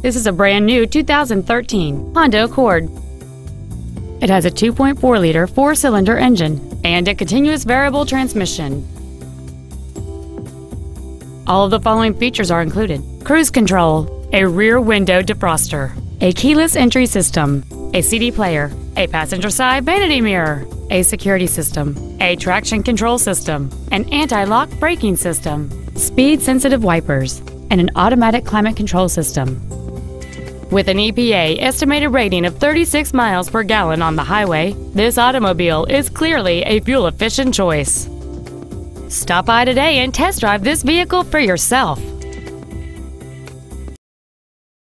This is a brand new 2013 Honda Accord. It has a 2.4 liter four cylinder engine and a continuous variable transmission. All of the following features are included cruise control, a rear window defroster, a keyless entry system, a CD player, a passenger side vanity mirror, a security system, a traction control system, an anti lock braking system, speed sensitive wipers, and an automatic climate control system. With an EPA estimated rating of 36 miles per gallon on the highway, this automobile is clearly a fuel efficient choice. Stop by today and test drive this vehicle for yourself.